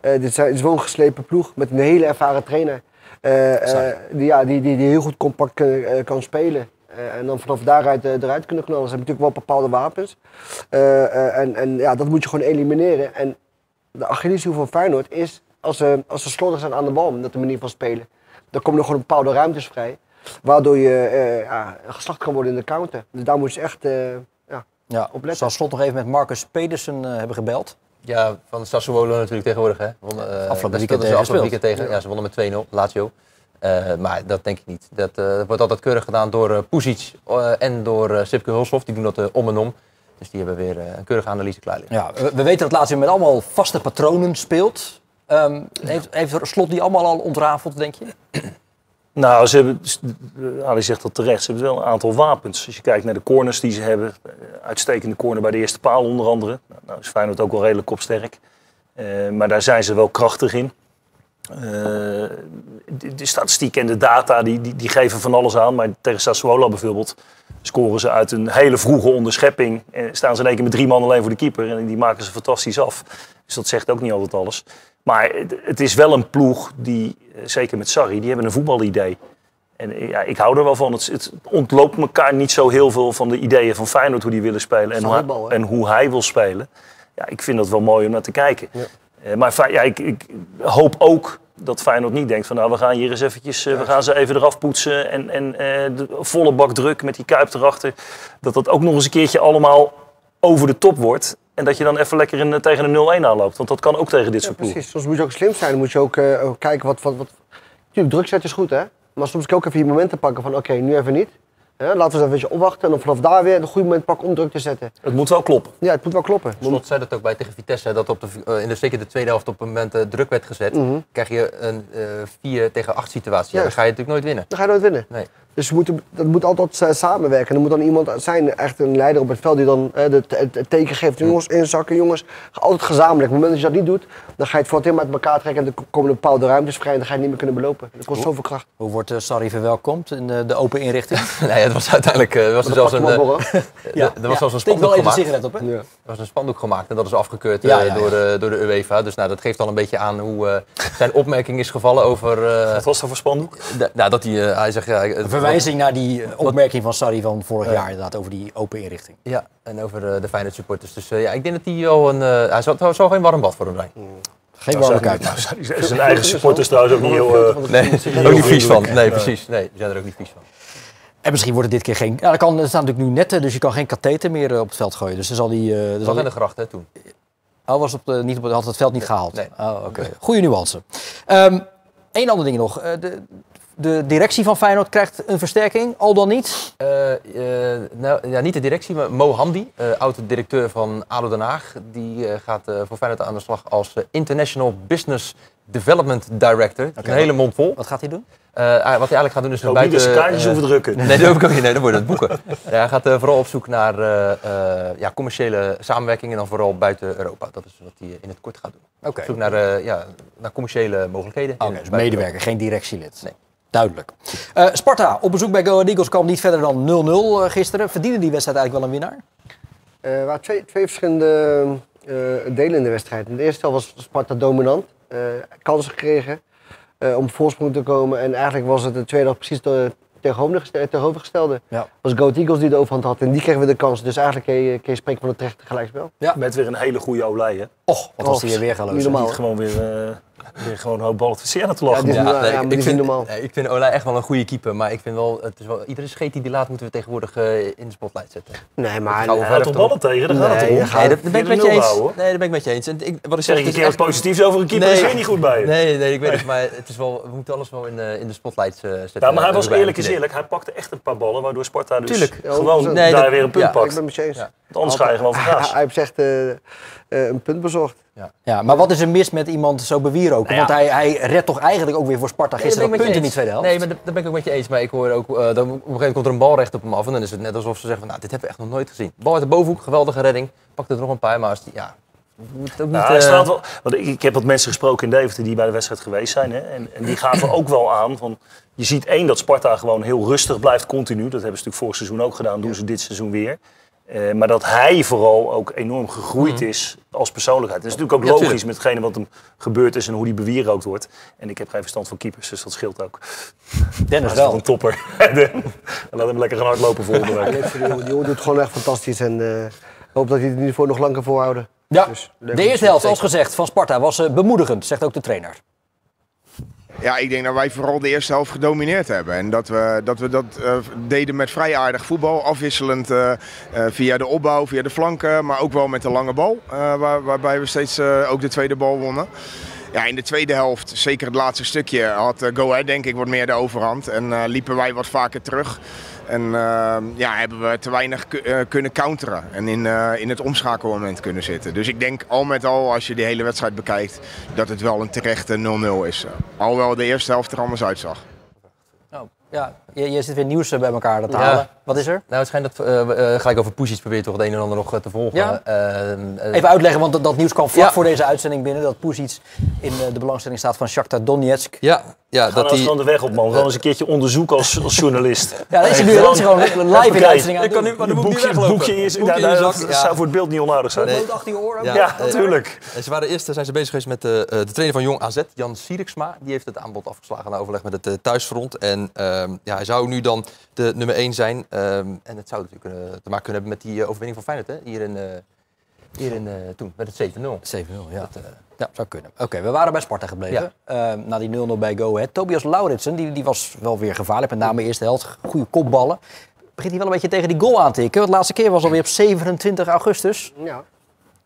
dit, zijn, is wel een geslepen ploeg met een hele ervaren trainer. Die, ja, die, die, die heel goed compact kan spelen. Eh, en dan vanaf daaruit eh, eruit kunnen knallen. Ze hebben natuurlijk wel bepaalde wapens. Eh, eh, en en ja, dat moet je gewoon elimineren. En de Achilleshiel van Feyenoord is, als ze, als ze slordig zijn aan de bal, met de manier van spelen, dan komen er gewoon bepaalde ruimtes vrij. Waardoor je eh, ja, geslacht kan worden in de counter. Dus daar moet je echt eh, ja,
Ja,
Op letten.
zal Slot nog even met Marcus Pedersen eh, hebben gebeld.
Ja, van Sassuolo natuurlijk tegenwoordig. Hè. Won, eh, afgelopen weekend tegen. Ja. ze wonnen met 2-0, Lazio. Eh, maar dat denk ik niet. Dat eh, wordt altijd keurig gedaan door uh, Pusic eh, en door uh, Sipke Hulshoff. Die doen dat om en om. Dus die hebben weer eh, een keurige analyse klaar liggen.
Ja, we, we weten dat Lazio met allemaal vaste patronen speelt. Ehm, heeft, heeft Slot die allemaal al ontrafeld, denk je?
Nou, ze hebben, Ali zegt dat terecht, ze hebben wel een aantal wapens. Als je kijkt naar de corners die ze hebben, uitstekende corner bij de eerste paal onder andere. Nou, nou is Feyenoord ook wel redelijk kopsterk. Uh, maar daar zijn ze wel krachtig in. Uh, de, de, statistiek en de data die, die, die, geven van alles aan. Maar tegen Sassuolo bijvoorbeeld scoren ze uit een hele vroege onderschepping. En staan ze in één keer met drie man alleen voor de keeper. En die maken ze fantastisch af. Dus dat zegt ook niet altijd alles. Maar het, het is wel een ploeg die, zeker met Sarri, die hebben een voetbalidee. En ja, ik hou er wel van. Het, het, ontloopt elkaar niet zo heel veel van de ideeën van Feyenoord hoe die willen spelen. En,
Voetbal,
hoe, en hoe hij wil spelen. Ja, ik vind dat wel mooi om naar te kijken. Ja. Uh, maar ja, ik, ik, hoop ook dat Feyenoord niet denkt van nou we gaan hier eens eventjes, eh, we gaan ze even eraf poetsen en, en eh, de volle bak druk met die kuip erachter. Dat dat ook nog eens een keertje allemaal over de top wordt. En dat je dan even lekker in, tegen een 0-1 aanloopt. Want dat kan ook tegen dit
Ja,
soort ploegen.
precies. Soms moet je ook slim zijn. Dan moet je ook eh, kijken wat, wat, wat... Tuurlijk, druk zetten is goed, hè. Maar soms kan je ook even je momenten pakken van, oké, nu even niet. Hè, laten we eens even een beetje opwachten en dan vanaf daar weer een goed moment pakken om druk te zetten.
Het moet wel kloppen.
Ja, het moet wel kloppen.
Slot zei dat ook bij tegen Vitesse, hè, dat op de, eh, in de, zeker de tweede helft op een moment eh, druk werd gezet.
Mhm.
krijg je een eh 4 tegen 8 situatie. Ja, dan ga je natuurlijk nooit winnen.
Dan ga je nooit winnen.
Nee.
Dus we moeten, dat moet altijd eh, samenwerken. Er moet dan iemand zijn, echt een leider op het veld, die dan eh, het, het teken geeft. Jongens, inzakken, jongens. Altijd gezamenlijk. Op het moment dat je dat niet doet, dan ga je het voor het helemaal uit elkaar trekken. En dan komen er bepaalde ruimtes vrij en dan ga je het niet meer kunnen belopen. Dat kost zoveel kracht.
Hoe wordt uh, Sarri verwelkomd in de, de open inrichting?
nee, het was uiteindelijk eh, was er zelfs een,
op,
ja, er was zelfs een
Steek wel
spandoek
even een
gemaakt.
sigaret op, hè?
Ja.
Er was een spandoek gemaakt en dat is afgekeurd
Ja, ja, ja.
Door, de, door de UEFA. Dus nou, dat geeft al een beetje aan hoe eh, zijn opmerking is gevallen over... eh,
Wat was dat voor spandoek?
nou, dat hij, hij zegt... Ja,
verwijzing naar die eh, opmerking van Sarri van vorig jaar inderdaad over die open inrichting.
Ja, en over de Feyenoord supporters. Dus eh, ja, ik denk dat hij wel een... eh, hij zal, zal geen warm bad voor hem zijn.
Geen
Nou,
warme
zijn- eigen supporters trouwens ook niet heel... eh,
Nee, ook niet vies van. Nee, precies. Nee, die zijn er ook niet vies van.
En misschien wordt het dit keer geen... Ja, dat kan, er staan natuurlijk nu netten, dus je kan geen katheter meer op het veld gooien. Dus dan zal die... eh,
Dat was in de gracht, hè, toen.
oh, was op de, niet op, had het veld niet gehaald?
Nee.
Oh, oké. Goeie nuance. Eén ander ding nog. Eh, de, de directie van Feyenoord krijgt een versterking, al dan niet.
Eh, eh, nou, ja, niet de directie, maar Mo Hamdi, eh oud-directeur van ADO Den Haag. Die eh, gaat eh, voor Feyenoord aan de slag als International Business Development Director. Dat is een hele mond vol.
Wat gaat hij doen?
Eh, wat hij eigenlijk gaat doen is...
Ook
buiten,
niet de kaartjes hoeven drukken.
Nee, dat hoef ik ook niet. Nee, dan worden het boeken. Ja, hij gaat eh, vooral op zoek naar eh, eh, ja, commerciële samenwerking en dan vooral buiten Europa. Dat is wat hij in het kort gaat doen.
Oké.
Op zoek naar, eh, ja, naar commerciële mogelijkheden.
Oké,
in-
dus medewerker, geen directielid.
Nee.
Duidelijk. Eh, Sparta, op bezoek bij Go Ahead Eagles kwam niet verder dan 0-0 eh, gisteren. Verdiende die wedstrijd eigenlijk wel een winnaar?
Eh, er waren twee, twee verschillende eh, delen in de wedstrijd. In de eerste helft was Sparta dominant. eh kansen gekregen eh, om voorsprong te komen. En eigenlijk was het de tweede helft precies de tegenovergestelde. tegenovergestelde.
Ja.
was Go Ahead Eagles die de overhand had en die kregen we de kans. Dus eigenlijk kun je, kun je spreken van een terecht gelijkspel.
Met weer een hele goede Olij, hè?
Och, wat was die weer
normaal.
Niet gewoon weer, eh, weer gewoon een hoop ballen te zeer aan te
Ja,
lachen.
Ja, die is
vind,
normaal.
nee, ik vind Olij echt wel een goede keeper. Maar ik vind wel, het is wel iedere scheet die die laat moeten we tegenwoordig eh, in de spotlight zetten.
Nee, maar...
Hij had toch ballen tegen, daar gaat het
Nee,
om.
gaat-
Nee, dat, ben ik met je eens. Nee, dat ben ik met je eens. En ik, wat ik
Zeg
zeg,
ik een keer positiefs over een keeper,
Nee.
dat is weer niet goed bij je.
Nee, nee, ik weet het. Maar het is wel, we moeten alles wel in, eh, in de spotlight eh, zetten.
Ja, maar hij was eerlijk is eerlijk. Hij pakte echt een paar ballen, waardoor Sparta dus.
Ja,
gewoon
100%.
Nee,
daar weer een punt
ja.
Ik
pakt.
ben met je eens.
Ja.
Want anders ga je gewoon
Hij,
vergaas.
hij heeft echt eh, eh, een punt bezorgd.
Ja, maar wat is er mis met iemand zo bewieroken?
Nou ja.
Want hij, hij redt toch eigenlijk ook weer voor Sparta gisteren
dat
dat
ben ik
punt
met
in
je
die tweede helft.
Nee, maar dat, dat ben ik ook met je eens. Maar ik hoor ook, eh, dan, op een gegeven moment komt er een bal recht op hem af. En dan is het net alsof ze zeggen van, nou, dit hebben we echt nog nooit gezien. Bal uit de bovenhoek, geweldige redding. Pakt er nog een paar, maar als die, ja, moet ook niet...
Nou,
eh,
wel, want ik, ik heb wat mensen gesproken in Deventer die bij de wedstrijd geweest zijn. Hè, en, en die gaven ook wel aan van. Je ziet één dat Sparta gewoon heel rustig blijft continu. Dat hebben ze natuurlijk vorig seizoen ook gedaan, doen ze dit seizoen weer. Eh, maar dat hij vooral ook enorm gegroeid is als persoonlijkheid. Dat is natuurlijk ook
Ja,
logisch
tuurlijk.
met hetgene wat hem gebeurd is en hoe die bewierookt wordt. En ik heb geen verstand van keepers, dus dat scheelt ook.
Dennis
Hij is wel een topper. Laat hem lekker gaan hardlopen volgende week.
die jongen. Die jongen doet het gewoon echt fantastisch. En eh, ik hoop dat hij het niveau nog lang kan volhouden.
Ja,
Dus,
de eerste
te
helft, zoals gezegd, van Sparta was eh, bemoedigend, zegt ook de trainer.
Ja, ik denk dat wij vooral de eerste helft gedomineerd hebben. En dat we dat, we dat eh, deden met vrij aardig voetbal. Afwisselend eh, eh, via de opbouw, via de flanken. Maar ook wel met de lange bal. waar, waarbij we steeds ook de tweede bal wonnen. Ja, in de tweede helft, zeker het laatste stukje, had Go Ahead denk ik wat meer de overhand. En liepen wij wat vaker terug. En eh, ja, hebben we te weinig eh, kunnen counteren en in, eh, in het omschakelmoment kunnen zitten. Dus ik denk al met al, als je die hele wedstrijd bekijkt, dat het wel een terechte 0-0 is. Alhoewel de eerste helft er anders uitzag.
Oh, ja, je, je zit weer nieuws bij elkaar te
Ja.
halen. Wat is er?
Nou, het schijnt dat, eh, we, eh, gelijk over Pusic probeert toch het een en ander nog eh, te volgen.
Ja. Even uitleggen, want dat, dat nieuws kwam vlak
Ja.
voor deze uitzending binnen. Dat Pusic in de belangstelling staat van Shakhtar Donetsk.
Ja, ja dat
nou eens
die...
gewoon de weg op, man. Gewoon eens een keertje onderzoek als, als journalist.
Ja, dat is nu, is gewoon live in de
Oké.
uitzending aan
Ik kan nu, maar dan moet niet
boekje,
weglopen.
boekje
Boekje
nou, dat
zak,
zou voor het beeld niet onaardig zijn.
Nee.
Bloot achter je oren.
Ja.
Ja, natuurlijk.
En ze waren eerst zijn ze bezig geweest met de, de trainer van Jong AZ, Jan Sieriksma. Die heeft het aanbod afgeslagen na overleg met het thuisfront. En ehm, ja, hij zou nu dan de nummer 1 zijn. Ehm, en het zou natuurlijk kunnen, te maken kunnen hebben met die eh, overwinning van Feyenoord hè, hier in, eh, Hier in, eh, toen, met het 7-0.
7-0, ja. ja, zou kunnen. Oké, we waren bij Sparta gebleven. Eh, na die 0-0 bij Go Ahead. Tobias Lauritsen, die, die was wel weer gevaarlijk. Met name eerste helft, goede kopballen. Begint hij wel een beetje tegen die goal aan te tikken. Want de laatste keer was alweer op 27 augustus.
Ja.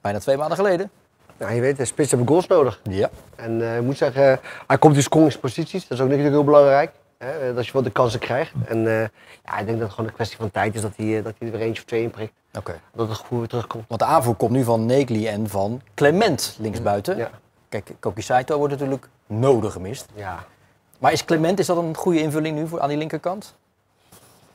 Bijna twee maanden geleden.
Nou, je weet, de spits hebben goals nodig.
Ja.
En eh, ik moet zeggen, hij komt in scoringsposities. Dat is ook natuurlijk heel belangrijk. Hè, dat je wel de kansen krijgt. En eh, ja, ik denk dat het gewoon een kwestie van tijd is dat hij, eh, dat hij er weer eentje of twee in prikt. Dat het gevoel weer terugkomt.
Want de aanvoer komt nu van Negli en van Clement linksbuiten.
Ja.
Kijk, Koki Saito wordt natuurlijk nodig gemist.
ja.
Maar is Clement, is dat een goede invulling nu voor, aan die linkerkant?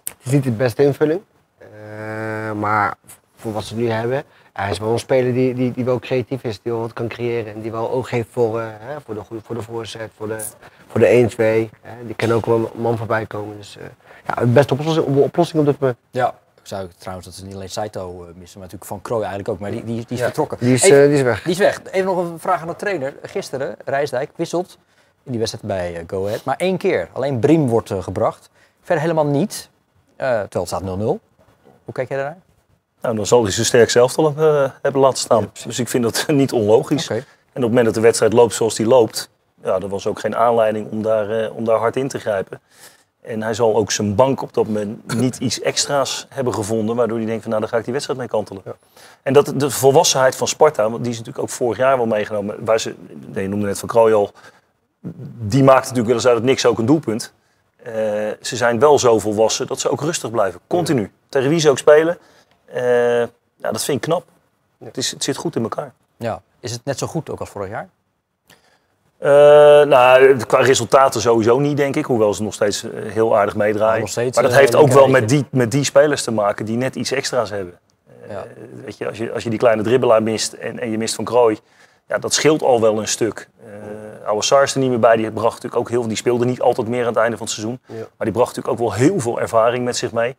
Het is niet de beste invulling. Eh, maar voor wat ze nu hebben, hij is wel een speler die, die, die wel creatief is, die wel wat kan creëren. En die wel oog heeft voor, eh, hè, voor, de, voor de voorzet, voor de, voor de 1-2. hè. Die kan ook wel een man voorbij komen. Dus eh, ja, de beste oplossing, oplossing op dit moment.
Ja. Ik zou trouwens dat ze niet alleen Saito eh, missen, maar natuurlijk Van Krooi eigenlijk ook. Maar die, die, die is
Ja.
vertrokken.
Die is,
Even-
die is weg.
Die is weg. Even nog een vraag aan de trainer. Gisteren, Rijsdijk wisselt in die wedstrijd bij Go Ahead. Maar één keer. Alleen Briem wordt gebracht. Verder helemaal niet. Terwijl het staat 0-0. Hoe kijk jij daarnaar?
Nou, dan zal hij zijn sterk zelf al hebben, hebben laten staan. Dus ik vind dat niet onlogisch. En op het moment dat de wedstrijd loopt zoals die loopt, ja, er was ook geen aanleiding om daar, eh, om daar hard in te grijpen. En hij zal ook zijn bank op dat moment niet iets extra's hebben gevonden, waardoor hij denkt van nou, daar ga ik die wedstrijd mee kantelen. En dat, de volwassenheid van Sparta, want die is natuurlijk ook vorig jaar wel meegenomen. Waar ze, nee, je noemde net Van Krooij al, die maakt natuurlijk wel eens uit het niks ook een doelpunt. Eh, ze zijn wel zo volwassen dat ze ook rustig blijven, continu. Tegen wie ze ook spelen. Eh, ja, dat vind ik knap. Het, is, het zit goed in elkaar.
Ja. Is het net zo goed ook als vorig jaar?
Eh, nou, qua resultaten sowieso niet, denk ik. Hoewel ze nog steeds eh, heel aardig meedraaien.
Steeds,
maar dat heeft ook wel met die, met die spelers te maken die net iets extra's hebben.
Ja.
weet je, als, je, als je die kleine dribbelaar mist en, en je mist Van Krooi, ja, dat scheelt al wel een stuk. Eh oude Sars er niet meer bij, die bracht natuurlijk ook heel veel. Die speelde niet altijd meer aan het einde van het seizoen.
Ja.
Maar die bracht natuurlijk ook wel heel veel ervaring met zich mee.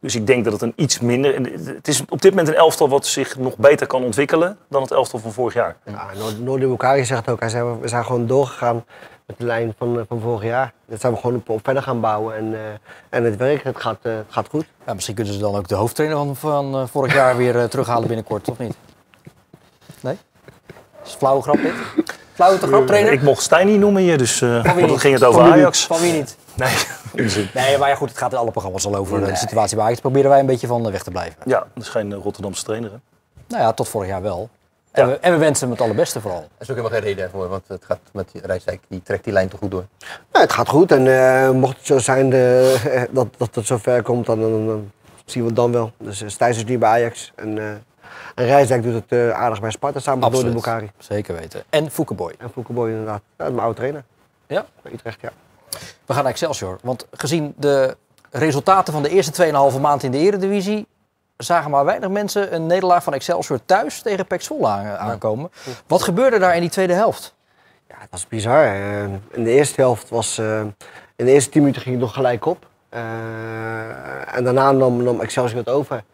Dus ik denk dat het een iets minder. Het is op dit moment een elftal wat zich nog beter kan ontwikkelen dan het elftal van vorig jaar.
Ja, Noord- Noordi Bukari zegt ook, hij zei, we zijn gewoon doorgegaan met de lijn van, eh, van vorig jaar. Dat zijn we gewoon op, op verder gaan bouwen en, eh, en het werkt, het gaat, eh, het gaat goed.
Ja, misschien kunnen ze dan ook de hoofdtrainer van, van vorig jaar weer terughalen binnenkort, of niet? Nee? Is het flauwe grap dit? Flauwe trainer?
Ik mocht Stijn niet noemen hier, dus eh, want dan ging het over
Van?
Ajax.
Van wie niet?
Nee, onzin.
Nee, maar ja, goed, het gaat in alle programma's al over de situatie bij Ajax. Proberen wij een beetje van eh, weg te blijven.
Ja, dat is geen eh, Rotterdamse trainer. Hè?
Nou ja, tot vorig jaar wel. En,
Ja.
we, en we wensen hem het allerbeste vooral.
Er is ook helemaal geen reden voor, want het gaat met die Rijsdijk, die trekt die lijn toch goed door.
Ja, het gaat goed en eh, mocht het zo zijn de, eh, dat, dat het zo ver komt, dan, dan, dan zien we het dan wel. Dus uh, Stijs is nu bij Ajax en, eh en Rijsdijk doet het eh, aardig bij Sparta samen met
Absoluut.
Bukari.
Zeker weten. En Foukeboy.
En Foukeboy inderdaad, ja, dat is mijn oude trainer
Ja?
bij Utrecht, ja.
We gaan naar Excelsior. Want gezien de resultaten van de eerste 2,5 maand in de Eredivisie... zagen maar weinig mensen een nederlaag van Excelsior thuis tegen Zwolle aan- aankomen. Wat gebeurde daar in die tweede helft?
Ja, het was bizar. In de eerste helft was... eh, in de eerste tien minuten ging het nog gelijk op. Eh, en daarna nam, nam Excelsior het over.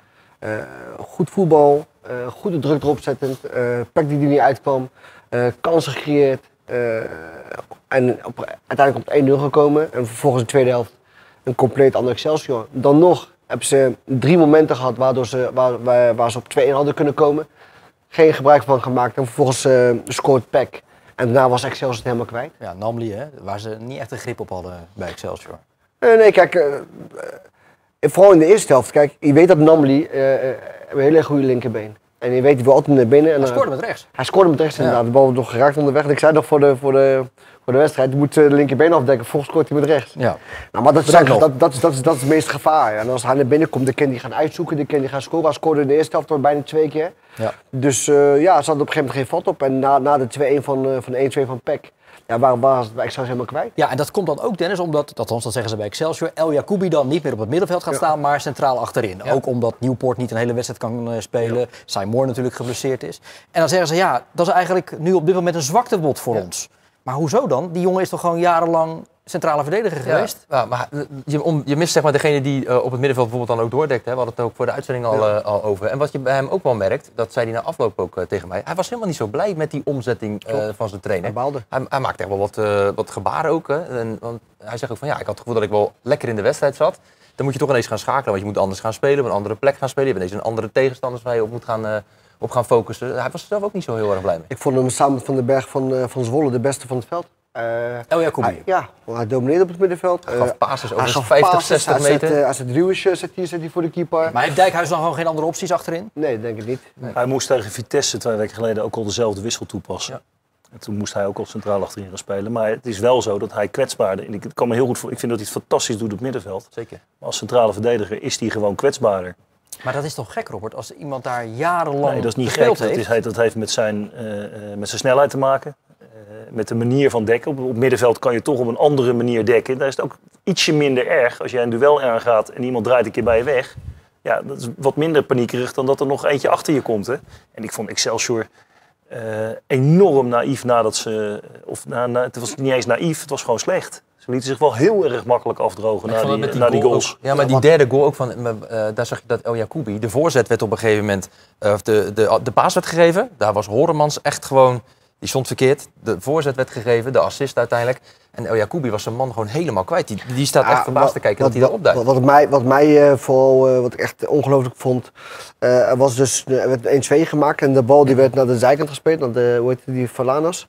Goed voetbal, eh, goede druk erop zettend. eh Pek die er niet uitkwam. eh, kansen gecreëerd. eh, en op, uiteindelijk op 1-0 gekomen. En vervolgens in de tweede helft een compleet ander Excelsior. Dan nog hebben ze drie momenten gehad waardoor ze, waar, waar, waar ze op 2-1 hadden kunnen komen. Geen gebruik van gemaakt. En vervolgens eh, scoort Peck. En daarna was Excelsior het helemaal kwijt.
Ja, Namli, hè, waar ze niet echt een grip op hadden bij Excelsior.
Nee, nee, kijk. eh, eh, vooral in de eerste helft. Kijk, je weet dat Namli eh, eh, een hele goede linkerbeen. En je weet, die wil altijd naar binnen. En
Hij scoorde met rechts.
Hij scoorde met rechts inderdaad. De bal wordt nog geraakt onderweg. En ik zei nog voor de, voor de, voor de wedstrijd, je moet eh, de linkerbeen afdekken. Vervolgens scoort hij met rechts.
Ja.
Nou, maar dat is, dat, dat, is, dat, is, dat is het meeste gevaar. En als hij naar binnen komt, dan kan hij gaan uitzoeken. Dan kan hij gaan scoren. Hij scoorde in de eerste helft bijna twee keer.
Ja.
Dus eh, ja, ze hadden op een gegeven moment geen vat op. En na, na de 2-1 van, eh, van de 1-2 van Peck, ja, waar was het bij Excelsior helemaal kwijt.
Ja, en dat komt dan ook, Dennis, omdat, althans dat zeggen ze bij Excelsior, El Jacoubi dan niet meer op het middenveld gaat staan, maar centraal achterin. Ook omdat Nieuwpoort niet een hele wedstrijd kan eh, spelen, Seymour natuurlijk geblesseerd is. En dan zeggen ze, ja, dat is eigenlijk nu op dit moment een zwaktebod voor ons. Maar hoezo dan? Die jongen is toch gewoon jarenlang centrale verdediger geweest?
Ja, maar je, om, je mist zeg maar degene die eh, op het middenveld bijvoorbeeld dan ook doordekt. Hè. We hadden het ook voor de uitzending al, eh, al over. En wat je bij hem ook wel merkt, dat zei hij na afloop ook eh, tegen mij. Hij was helemaal niet zo blij met die omzetting eh, van zijn trainer.
Hij baalde.
Hij, hij maakte echt wel wat, eh, wat gebaren ook. Hè. En, want hij zegt ook van ja, ik had het gevoel dat ik wel lekker in de wedstrijd zat. dan moet je toch ineens gaan schakelen. Want je moet anders gaan spelen, op een andere plek gaan spelen. Je hebt ineens een andere tegenstanders waar je op moet gaan, eh, op gaan focussen. Hij was er zelf ook niet zo heel erg blij mee.
Ik vond hem samen met Van den Berg van, eh, van Zwolle de beste van het veld. Eh,
El Jacoubi.
hij- ja, want hij domineerde op het middenveld.
Hij gaf
Eh,
passes
hij
over
gaf
50,
passes,
60
hij zet,
meter.
eh, Hij zet Ruwesje, zet hier, zet hier voor de keeper.
Maar heeft Dijkhuis dan gewoon geen andere opties achterin?
Nee, denk ik niet.
Hij moest tegen Vitesse twee weken geleden ook al dezelfde wissel toepassen. En toen moest hij ook al centraal achterin gaan spelen. Maar het is wel zo dat hij kwetsbaarder... En ik kan me heel goed voor... Ik vind dat hij het fantastisch doet op het middenveld.
Zeker.
Maar als centrale verdediger is hij gewoon kwetsbaarder.
Maar dat is toch gek, Robert? Als iemand daar jarenlang
Nee, dat is niet gek.
gespeeld
Dat,
heeft.
is, hij- dat heeft met zijn, eh, eh, met zijn snelheid te maken. Eh, met de manier van dekken. Op, op middenveld kan je toch op een andere manier dekken. Daar is het ook ietsje minder erg als jij een duel aangaat en iemand draait een keer bij je weg. Ja, dat is wat minder paniekerig dan dat er nog eentje achter je komt. Hè. En ik vond Excelsior eh, enorm naïef nadat ze... Of na, na- het was niet eens naïef, het was gewoon slecht. Ze lieten zich wel heel erg makkelijk afdrogen na die,
het
na die
goal
goals.
ook- ja, maar die derde goal ook van, eh, daar zag je dat El Jacoubi, de voorzet werd op een gegeven moment, eh, of de, de, de paas werd gegeven. Daar was Horemans echt gewoon, die stond verkeerd. De voorzet werd gegeven, de assist uiteindelijk. En El Jacoubi was zijn man gewoon helemaal kwijt. Die, die staat echt
Ja,
verbaasd
wat-
te kijken
wat,
dat hij erop duikt.
Wat, wat mij, wat mij eh, vooral, eh, wat ik echt ongelooflijk vond, eh, er was dus er werd 1-2 gemaakt en de bal die werd naar de zijkant gespeeld, naar de, hoe heet die, die Falanas.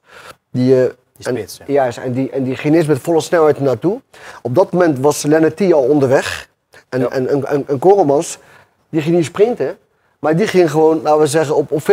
Die,
spits,
en, Juist, en die, en die ging eerst met volle snelheid naartoe. Op dat moment was Lennartie al onderweg. En, en, en, en, en Koremans, die ging niet sprinten, maar die ging gewoon, laten we zeggen, op, op 40%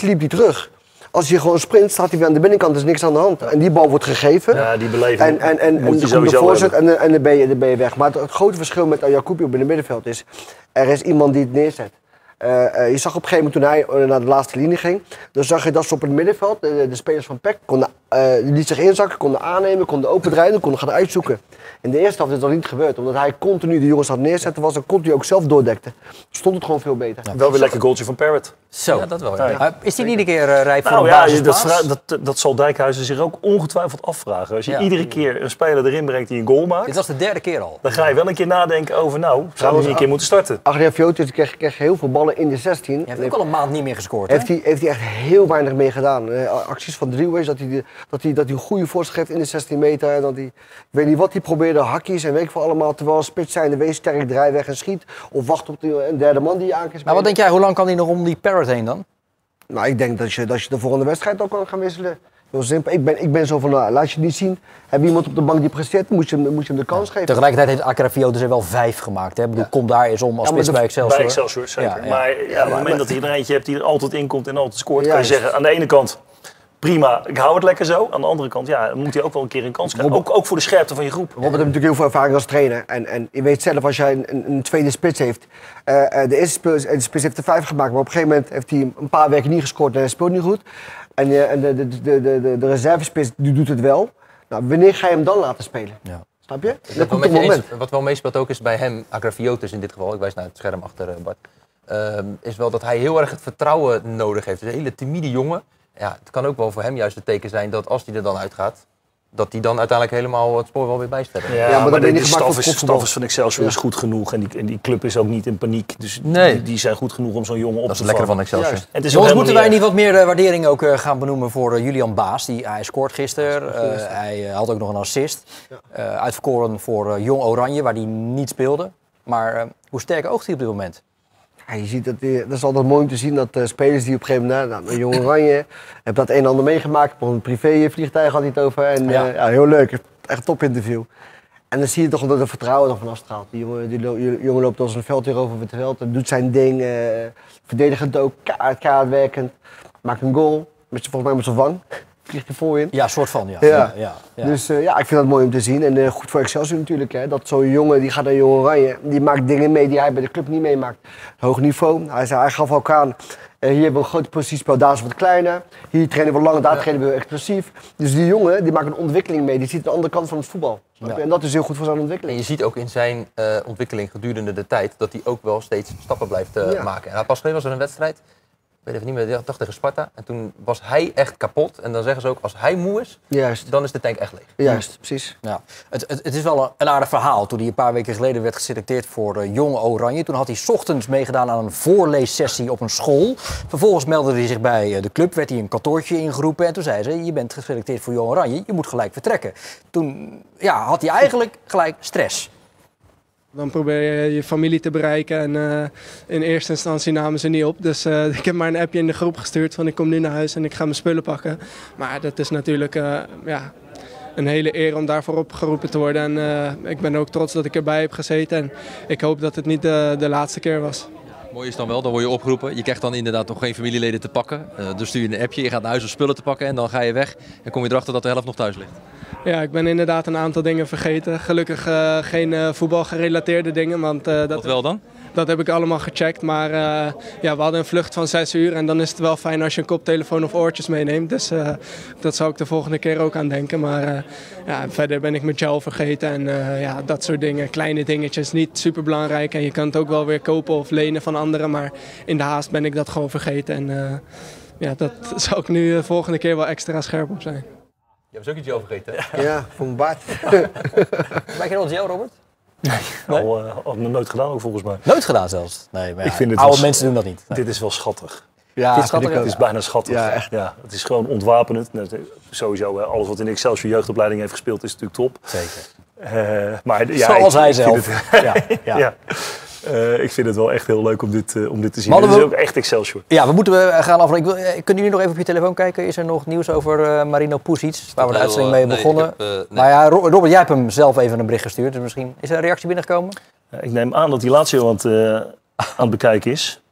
liep hij terug. Als je gewoon sprint, staat hij weer aan de binnenkant, er is niks aan de hand. En die bal wordt gegeven.
Ja, die beleving
En, en, en, en
moet je
er komt de voorzet en, en dan, ben je, dan ben je weg. Maar het, het grote verschil met Jacobi op in het middenveld is... er is iemand die het neerzet. Eh, eh, je zag op een gegeven moment toen hij naar de laatste linie ging... dan zag je dat ze op het middenveld, de, de spelers van PEC... konden, eh, die liet zich inzakken, konden aannemen, konden opendraaien... konden gaan uitzoeken. In de eerste helft is dat niet gebeurd. Omdat hij continu de jongens het neerzetten was... en continu ook zelf doordekte. Stond het gewoon veel beter.
Wel weer lekker goaltje van Parrot.
Zo.
Ja, dat wel.
Ja.
Ja.
Eh, is die niet een keer eh, rijp voor
Nou
een
ja, dat, dat, dat zal Dijkhuizen zich ook ongetwijfeld afvragen. Als je
Ja.
iedere keer een speler erin brengt die een goal maakt,
Dit was de derde keer al.
dan ga je wel een keer nadenken over, nou, zou hij een keer moeten starten.
Adriaan Fiotis kreeg, kreeg heel veel ballen in de 16.
Je hebt ook al een maand niet meer gescoord, hè?
Heeft hij, heeft hij echt heel weinig mee gedaan. Eh, acties van drieways, dat hij, de- dat, hij, dat hij een goede voorzet geeft in de 16 meter. En dat hij, ik weet niet wat hij probeerde, hakjes en weet ik veel allemaal. Terwijl een spits zijnde wees sterk draai weg en schiet. Of wacht op de, een derde man die je aan kan
Maar wat denk jij, hoe lang kan hij nog om die Parrot heen dan?
Nou, ik denk dat je, dat je de volgende wedstrijd ook kan gaan wisselen. Heel simpel. Ik ben, ik ben zo van, nou, laat je het niet zien. Heb je iemand op de bank die presteert, moet je, hem- moet je hem de kans geven.
Tegelijkertijd heeft Akraviotis er wel vijf gemaakt. Hè? Ik bedoel, kom daar eens om als
Ja, maar
spits
de-
bij Excelsior.
Bij Excelsior, zeker.
Ja, ja.
Maar ja, op het moment dat je er eentje hebt die er altijd in komt en altijd scoort, kan je
Juist.
zeggen, aan de ene kant, prima, ik hou het lekker zo. Aan de andere kant, ja, dan moet hij ook wel een keer een kans krijgen. Ook, ook voor de scherpte van je groep.
Robert heeft natuurlijk heel veel ervaring als trainer. En, en je weet zelf, als jij een, een, tweede spits heeft. eh, eh, de eerste spits, de spits heeft er vijf gemaakt. Maar op een gegeven moment heeft hij een paar weken niet gescoord en hij speelt niet goed. En, eh, en de, de, de, de, de, de reservespits die doet het wel. Nou, wanneer ga je hem dan laten spelen?
Ja.
Snap je? Dat komt een moment.
eens. Wat wel meespeelt ook is bij hem, Agrafiotis in dit geval, ik wijs naar het scherm achter eh, Bart, ehm, is wel dat hij heel erg het vertrouwen nodig heeft. Het is een hele timide jongen. Ja, het kan ook wel voor hem juist het teken zijn dat als hij er dan uitgaat, dat hij dan uiteindelijk helemaal het spoor wel weer bijstelt.
Ja,
maar
de,
niet
de
gemaakt
staf, is, staf is van Excelsior is goed genoeg. En die, en die club is ook niet in paniek. Dus
Nee.
die, die zijn goed genoeg om zo'n jongen op
Dat is
te
het lekkere
vangen.
van Excelsior.
Juist.
Het is
Jongens, moeten wij niet wat meer eh, waardering ook eh, gaan benoemen voor eh, Julian Baas? Die, hij scoort gisteren. Eh, hij had ook nog een assist. Eh, uitverkoren voor Jong Oranje, waar hij niet speelde. Maar eh, hoe sterk oogt hij op dit moment?
Ja, je ziet dat, die- dat is altijd mooi om te zien dat eh, spelers die op een gegeven moment, nou, nou, Jong Oranje, heb dat een en ander meegemaakt. Op een privé-vliegtuig had hij het over. En,
Ja.
ja. ja, heel leuk. Echt een topinterview. En dan zie je toch dat er vertrouwen nog van afstraalt. Die jongen, die lo- die jongen loopt als een veld hier over het veld. en Doet zijn ding. eh verdedigend ook. Kaart, kaart werkend. Maakt een goal. Met, volgens mij met zijn wang. Voor in.
Ja, soort van, ja.
Ja.
ja, ja.
Dus eh, ja, ik vind dat mooi om te zien. En eh, goed voor Excelsior natuurlijk. Hè, dat zo'n jongen, die gaat naar Jong Oranje. Die maakt dingen mee die hij bij de club niet meemaakt. Hoog niveau. Hij, zei, hij gaf ook aan, eh, hier hebben we een groot positiespel, daar is wat kleiner. Hier trainen we lang, daar trainen we explosief. Dus die jongen, die maakt een ontwikkeling mee. Die ziet de andere kant van het voetbal.
Ja.
En dat is heel goed voor zijn
En
ontwikkeling.
je ziet ook in zijn ontwikkeling gedurende de tijd dat hij ook wel steeds stappen blijft
Ja.
maken. En pas geleden was er een wedstrijd, weet even niet meer, ik dacht tegen Sparta. En toen was hij echt kapot. En dan zeggen ze ook, als hij moe is,
Juist,
dan is de tank echt leeg.
juist, precies.
Ja, het, het, het is wel een, een aardig verhaal. Toen hij een paar weken geleden werd geselecteerd voor eh, Jong Oranje. Toen had hij 's ochtends meegedaan aan een voorleessessie op een school. Vervolgens meldde hij zich bij eh, de club, werd hij een kantoortje ingeroepen. En toen zei ze, je bent geselecteerd voor Jong Oranje, je moet gelijk vertrekken. Toen ja, had hij eigenlijk gelijk stress.
Dan probeer je je familie te bereiken en eh, in eerste instantie namen ze niet op. Dus eh, ik heb maar een appje in de groep gestuurd van ik kom nu naar huis en ik ga mijn spullen pakken. Maar dat is natuurlijk eh, ja, een hele eer om daarvoor opgeroepen te worden. En ik ben ook trots dat ik erbij heb gezeten en ik hoop dat het niet de, de laatste keer was.
Mooi is dan wel, dan word je opgeroepen. Je krijgt dan inderdaad nog geen familieleden te pakken. Uh, dus stuur je een appje, je gaat naar huis om spullen te pakken en dan ga je weg. En kom je erachter dat de helft nog thuis ligt.
Ja, ik ben inderdaad een aantal dingen vergeten. Gelukkig uh, geen uh, voetbalgerelateerde dingen. Want, dat,
Wat wel dan?
Dat heb ik allemaal gecheckt. Maar ja, we hadden een vlucht van 6 uur. En dan is het wel fijn als je een koptelefoon of oortjes meeneemt. Dus dat zou ik de volgende keer ook aan denken. Maar ja, verder ben ik mijn gel vergeten. En ja, dat soort dingen. Kleine dingetjes. Niet super belangrijk. En je kan het ook wel weer kopen of lenen van anderen. Maar in de haast ben ik dat gewoon vergeten. En ja, dat zou ik nu de volgende keer wel extra scherp op zijn.
Je hebt dus ook iets gegeten,
hè? Ja, voor mijn baard.
Maak je als jou, Robert?
Nee? Al, uh, al nooit gedaan ook volgens mij.
Nooit gedaan zelfs? Nee, maar ja,
ik vind het
oude
wel,
mensen doen dat niet. Nee.
Dit is wel schattig.
Ja,
het is,
schattig,
het is bijna schattig.
Ja, echt.
Ja, het is gewoon ontwapenend. Sowieso, alles wat in Excelsior jeugdopleiding heeft gespeeld is natuurlijk top.
Zeker.
Uh, maar, ja,
Zoals
ik,
hij zelf.
Het,
ja, ja.
ja. Uh, ik vind het wel echt heel leuk om dit, uh, om dit te zien. Dit is ook echt Excelsior.
Ja, we moeten we gaan af. Ik wil, kunnen jullie nog even op je telefoon kijken? Is er nog nieuws over uh, Marino Pusic? Waar we de uitzending mee
nee,
begonnen.
Heb, nee.
Maar ja, Robert, jij hebt hem zelf even een bericht gestuurd. Dus misschien is er een reactie binnengekomen?
ik neem aan dat hij Lazio aan het, aan het bekijken is.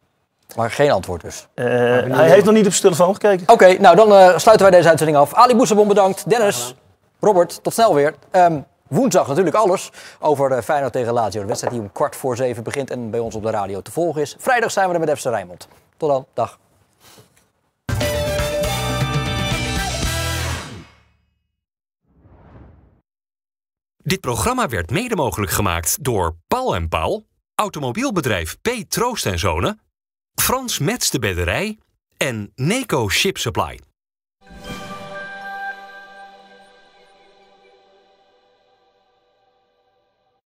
Maar geen antwoord dus.
hij heeft nog niet op zijn telefoon gekeken.
Oké, okay, nou dan sluiten wij deze uitzending af. Ali Boesebon bedankt. Dennis, Robert, tot snel weer. Um, Woensdag natuurlijk alles over uh, Feyenoord tegen Lazio. De wedstrijd die om kwart voor zeven begint en bij ons op de radio te volgen is. Vrijdag zijn we er met FC Rijnmond. Tot dan, dag.
Dit programma werd mede mogelijk gemaakt door Paul en Paul, automobielbedrijf P. Troost en Zonen, Frans Mets de Bedderij en Neco Ship Supply.